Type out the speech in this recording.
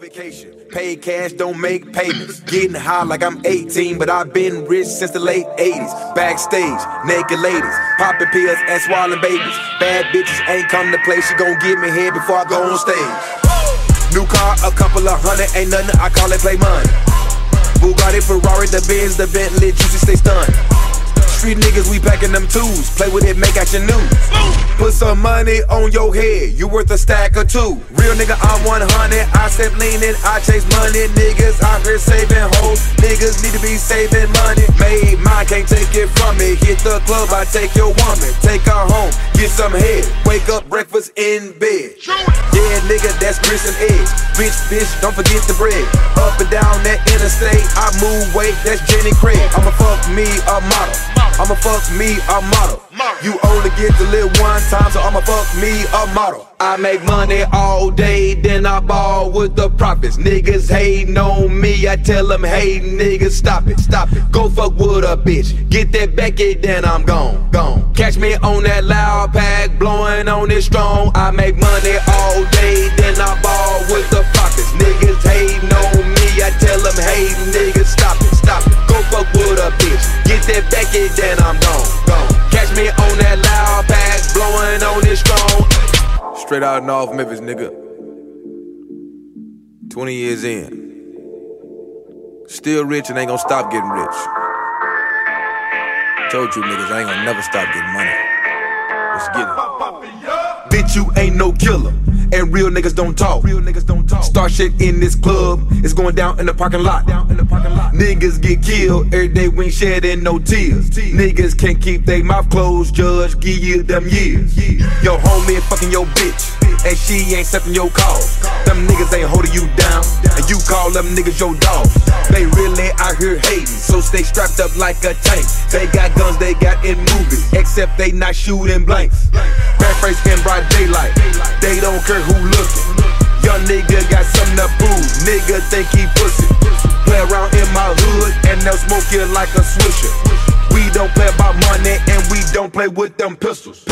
vacation. Paid cash, don't make payments. Getting high like I'm 18, but I've been rich since the late 80s. Backstage, naked ladies, popping pills and swallowing babies. Bad bitches ain't come to play, she gon' give me head before I go on stage. New car, a couple of hundred, ain't nothing, I call it play money. Bugatti, Ferrari, the Benz, the Bentley, juicy, stay stunned. Street niggas, we packing them twos. Play with it, make action news. Put some money on your head, you worth a stack or two. Real nigga, I'm 100. I step leaning, I chase money. Niggas out here saving hoes. Niggas need to be saving money. Made mine, can't take it from me. Hit the club, I take your woman. Take her home, get some head. Wake up, breakfast in bed. Yeah, nigga, that's grits and eggs. Bitch, bitch, don't forget the bread. Up and down that interstate, I move weight, that's Jenny Craig. I'ma fuck me a model. I'ma fuck me a model. You only get to live one time, so I'ma fuck me a model. I make money all day, then I ball with the profits. Niggas hating on me, I tell them, hey niggas, stop it, stop it. Go fuck with a bitch, get that Becky, then I'm gone, gone. Catch me on that loud pack, blowing on it strong. I make money all day, then I ball Straight out of North Memphis, nigga. 20 years in. Still rich and ain't gonna stop getting rich. Told you niggas, I ain't gonna never stop getting money. Let's get it. You ain't no killer. And real niggas don't talk. Real niggas don't talk. Start shit in this club. It's going down in the parking lot. Down in the parking lot. Niggas get killed every day. We ain't shedding no tears. Niggas can't keep their mouth closed. Judge, give you them years. Yo, homie fucking your bitch. And she ain't accepting your call. Them niggas ain't holding you down. And you call them niggas your dog. They really out here hating. So stay strapped up like a tank. They got guns, they got in movies. Except they not shooting blanks. Paraphrase in broad daylight. They don't care who looking. Young nigga got something to prove. Nigga think he pussy. Play around in my hood and they'll smoke you like a swisher. We don't play about money and we don't play with them pistols.